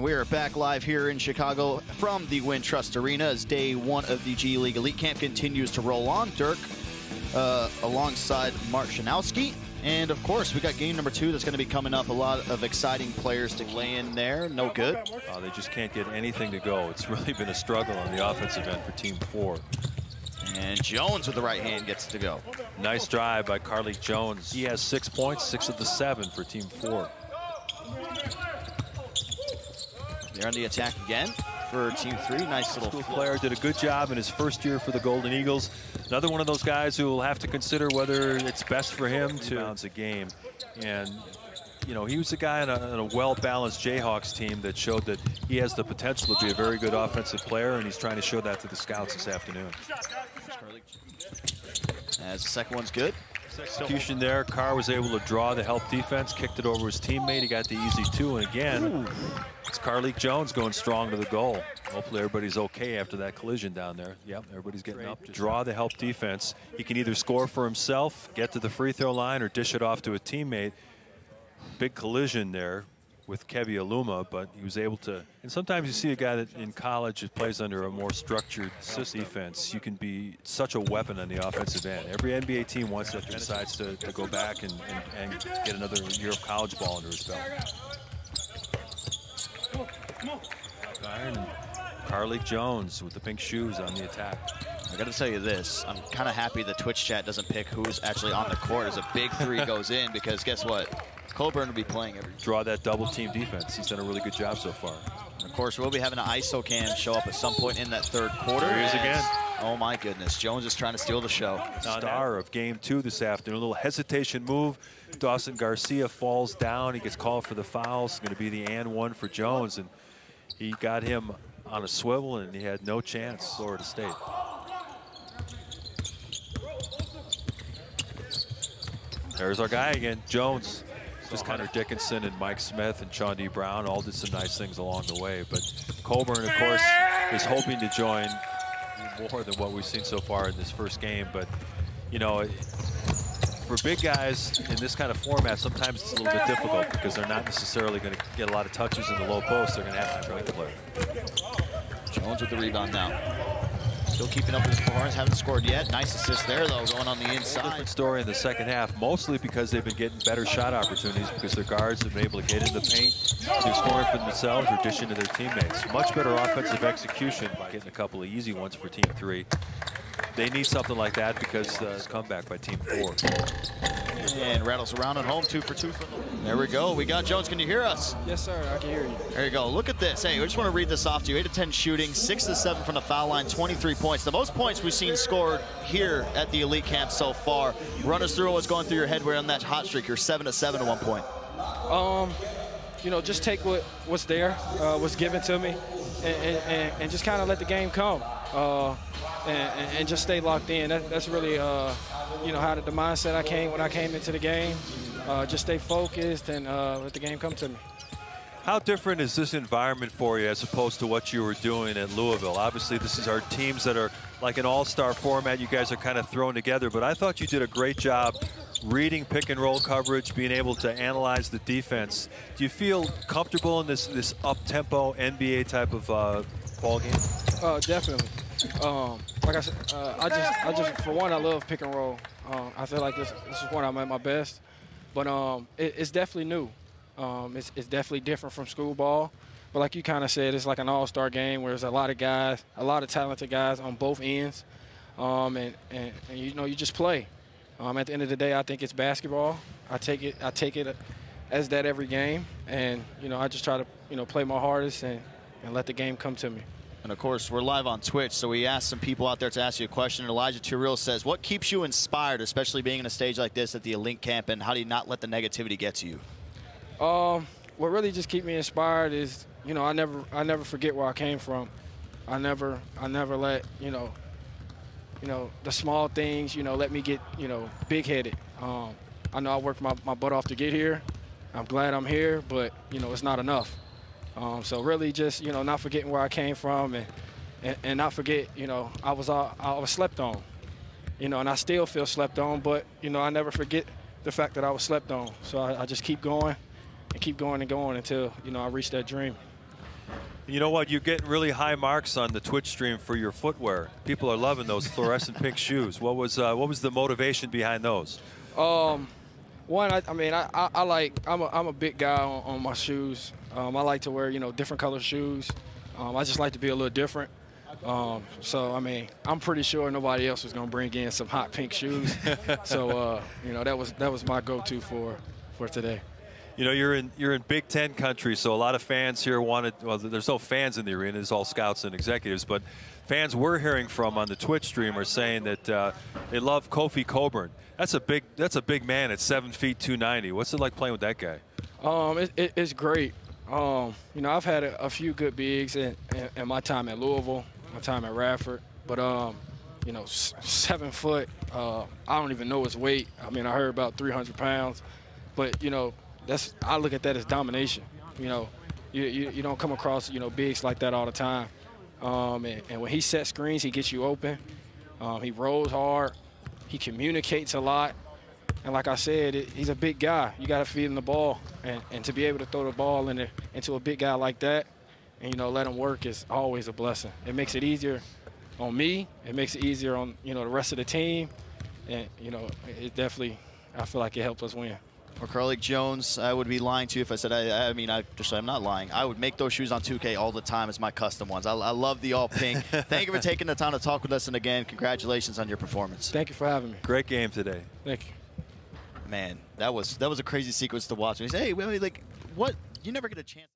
And we are back live here in Chicago from the Wintrust Arena as day one of the G League Elite Camp continues to roll on. Dirk uh, alongside Mark Schanowski. And of course, we got game number two that's going to be coming up. A lot of exciting players to lay in there. No good. Uh, they just can't get anything to go. It's really been a struggle on the offensive end for Team 4. And Jones with the right hand gets to go. Nice drive by Carlik Jones. He has six points, six of the seven for Team 4. They're on the attack again for Team 3. Nice little School player. Did a good job in his first year for the Golden Eagles. Another one of those guys who will have to consider whether it's best for him to bounce a game. And, you know, he was a guy on a, on a well-balanced Jayhawks team that showed that he has the potential to be a very good offensive player, and he's trying to show that to the scouts this afternoon. As the second one's good. Execution there. Carr was able to draw the help defense, kicked it over his teammate. He got the easy two. And again, Ooh. it's Carlik Jones going strong to the goal. Hopefully everybody's okay after that collision down there. Yep, everybody's getting up. to Draw the help defense. He can either score for himself, get to the free throw line, or dish it off to a teammate. Big collision there with Keve Aluma, but he was able to. And sometimes you see a guy that in college that plays under a more structured defense. You can be such a weapon on the offensive end. Every NBA team wants that decides to, to go back and, and, and get another year of college ball under his belt. Iron Carlik Jones with the pink shoes on the attack. I got to tell you this. I'm kind of happy the Twitch chat doesn't pick who's actually on the court as a big three goes in because guess what? Cockburn will be playing every draw that double team defense. He's done a really good job so far. of course, we'll be having an ISO cam show up at some point in that third quarter. There he is again. Oh my goodness, Jones is trying to steal the show. Star of game two this afternoon. A little hesitation move. Dawson Garcia falls down. He gets called for the foul. It's going to be the and one for Jones, and he got him on a swivel, and he had no chance. Florida State. There's our guy again, Jones. Just Connor Dickinson and Mike Smith and Sean D. Brown all did some nice things along the way. But Cockburn, of course, is hoping to join more than what we've seen so far in this first game. But, you know, for big guys in this kind of format, sometimes it's a little bit difficult because they're not necessarily going to get a lot of touches in the low post. They're going to have to try to play. Jones with the rebound now. Still keeping up with his performance, haven't scored yet. Nice assist there, though, going on the inside. Different story in the second half, mostly because they've been getting better shot opportunities because their guards have been able to get in the paint, they're scoring for themselves or dishing to their teammates. Much better offensive execution by getting a couple of easy ones for Team 3. They need something like that because uh, comeback by Team 4. And rattles around at home, two for two. There we go. We got Jones. Can you hear us? Yes, sir. I can hear you. There you go. Look at this. Hey, I just want to read this off to you. 8 to 10 shooting, 6 to 7 from the foul line, 23 points. The most points we've seen scored here at the Elite Camp so far. Run us through what's going through your head. We're on that hot streak. You're 7 to 7 at one point. Um, you know, just take what what's there, uh, what's given to me, and, and, just kind of let the game come. Uh, and, and, just stay locked in. That, that's really, uh, you know, how the, the, mindset I came when I came into the game. Uh, just stay focused and uh, let the game come to me. How different is this environment for you as opposed to what you were doing at Louisville? Obviously, this is our teams that are like an all-star format. You guys are kind of thrown together, but I thought you did a great job reading pick and roll coverage, being able to analyze the defense. Do you feel comfortable in this this up-tempo NBA type of uh, ball game? Uh, definitely. Um, like I said, uh, I just, I just, for one, I love pick and roll. Um, I feel like this, this is one I'm at my best. But um, it, it's definitely new. Um, it's, it's definitely different from school ball. But like you kind of said, it's like an all-star game where there's a lot of guys, a lot of talented guys on both ends. Um, and, and, and, you know, you just play. Um, at the end of the day, I think it's basketball. I take it, I take it as that every game. And, you know, I just try to, you know, play my hardest and, and let the game come to me. And of course, we're live on Twitch, so we asked some people out there to ask you a question. Elijah Turiel says, what keeps you inspired, especially being in a stage like this at the Elite Camp, and how do you not let the negativity get to you? Um, what really just keep me inspired is, you know, I never, I never forget where I came from. I never, I never let, you know, you know, the small things, you know, let me get, you know, big-headed. Um, I know I worked my, my butt off to get here. I'm glad I'm here, but, you know, it's not enough. Um, so really just, you know, not forgetting where I came from and, and, and not forget, you know, I was, uh, I was slept on. You know, and I still feel slept on, but, you know, I never forget the fact that I was slept on. So I, I just keep going and keep going and going until, you know, I reach that dream. You know what? You get really high marks on the Twitch stream for your footwear. People are loving those fluorescent pink shoes. What was uh, what was the motivation behind those? Um, one, I, I mean, I, I, I, like, I'm a, I'm a big guy on, on my shoes. Um, I like to wear, you know, different color shoes. Um, I just like to be a little different. Um, so, I mean, I'm pretty sure nobody else was going to bring in some hot pink shoes. so, uh, you know, that was that was my go-to for for today. You know, you're in you're in Big Ten country, so a lot of fans here wanted. Well, there's no fans in the arena; it's all scouts and executives. But fans we're hearing from on the Twitch stream are saying that uh, they love Kofi Cockburn. That's a big that's a big man at seven feet 290. What's it like playing with that guy? Um, it, it, it's great. Um, you know, I've had a, a few good bigs in, in, in, my time at Louisville, my time at Radford, but um, you know, seven foot. Uh, I don't even know his weight. I mean, I heard about 300 pounds, but you know, that's I look at that as domination. You know, you, you, you don't come across you know bigs like that all the time. Um, and, and, when he sets screens, he gets you open. Um, he rolls hard. He communicates a lot. And like I said, it, he's a big guy. You got to feed him the ball, and, and to be able to throw the ball in into a big guy like that, and you know let him work is always a blessing. It makes it easier on me. It makes it easier on you know the rest of the team, and you know it definitely I feel like it helped us win. Or Carlik Jones, I would be lying to you if I said, I, I mean, I just I'm not lying. I would make those shoes on 2K all the time as my custom ones. I, I love the all pink. Thank you for taking the time to talk with us, and again, congratulations on your performance. Thank you for having me. Great game today. Thank you. Man, that was that was a crazy sequence to watch. And he said, hey, like, what? You never get a chance.